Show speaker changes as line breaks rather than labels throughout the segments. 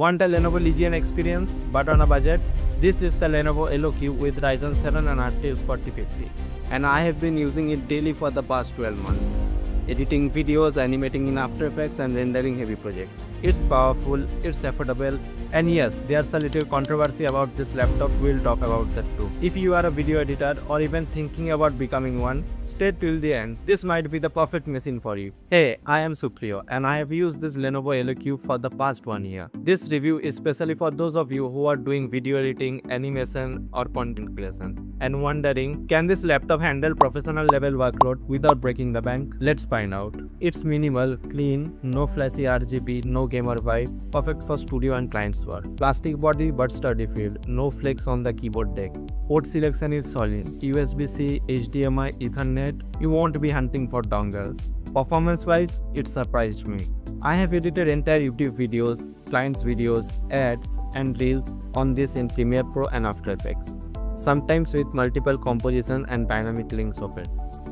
Want a Lenovo Legion experience but on a budget? This is the Lenovo LOQ with Ryzen 7 and RTX 4050 and I have been using it daily for the past 12 months editing videos, animating in After Effects and rendering heavy projects. It's powerful, it's affordable, and yes, there's a little controversy about this laptop, we'll talk about that too. If you are a video editor or even thinking about becoming one, stay till the end, this might be the perfect machine for you. Hey, I am Supriyo and I have used this Lenovo LOQ for the past one year. This review is especially for those of you who are doing video editing, animation or content creation and wondering, can this laptop handle professional level workload without breaking the bank? Let's find out. It's minimal, clean, no flashy RGB, no gamer vibe, perfect for studio and clients work. Plastic body but sturdy feel, no flakes on the keyboard deck. Port selection is solid, USB-C, HDMI, Ethernet, you won't be hunting for dongles. Performance-wise, it surprised me. I have edited entire YouTube videos, clients videos, ads, and reels on this in Premiere Pro and After Effects sometimes with multiple composition and dynamic links open.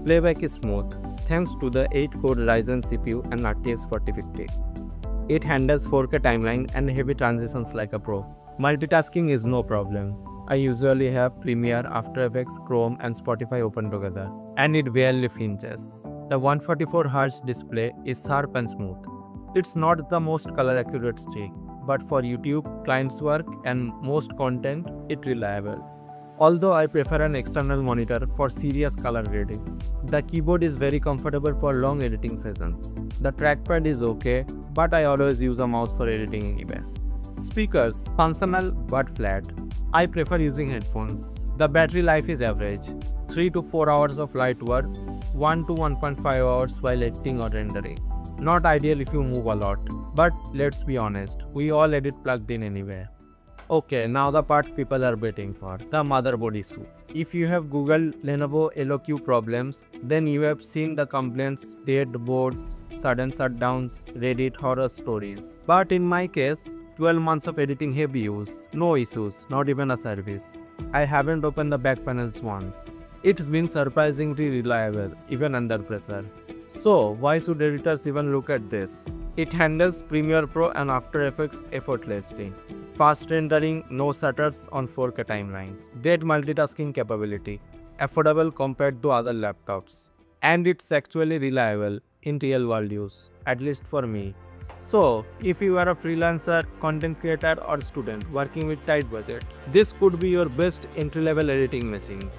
Playback is smooth, thanks to the 8-core Ryzen CPU and RTX 4050. It handles 4K timeline and heavy transitions like a pro. Multitasking is no problem. I usually have Premiere, After Effects, Chrome and Spotify open together, and it barely flinches. The 144Hz display is sharp and smooth. It's not the most color accurate streak, but for YouTube, clients work and most content, it's reliable although I prefer an external monitor for serious color grading. The keyboard is very comfortable for long editing sessions. The trackpad is okay, but I always use a mouse for editing anyway. Speakers, functional but flat. I prefer using headphones. The battery life is average, 3 to 4 hours of light work, 1 to 1.5 hours while editing or rendering. Not ideal if you move a lot, but let's be honest, we all edit plugged in anyway. Okay, now the part people are waiting for, the motherboard issue. If you have Google Lenovo LOQ problems, then you have seen the complaints, dead boards, sudden shutdowns, Reddit horror stories. But in my case, 12 months of editing heavy use, no issues, not even a service. I haven't opened the back panels once. It's been surprisingly reliable, even under pressure. So, why should editors even look at this? It handles Premiere Pro and After Effects effortlessly. Fast rendering, no shutters on 4K timelines. Great multitasking capability. Affordable compared to other laptops. And it's actually reliable in real world use, at least for me. So, if you are a freelancer, content creator or student working with tight budget, this could be your best entry-level editing machine.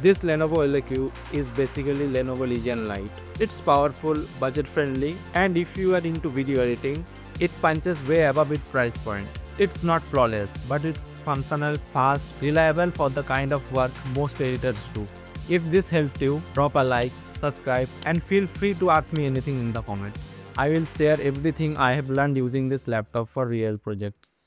This Lenovo LOQ is basically Lenovo Legion Lite. It's powerful, budget-friendly, and if you are into video editing, it punches way above its price point. It's not flawless, but it's functional, fast, reliable for the kind of work most editors do. If this helped you, drop a like, subscribe, and feel free to ask me anything in the comments. I will share everything I have learned using this laptop for real projects.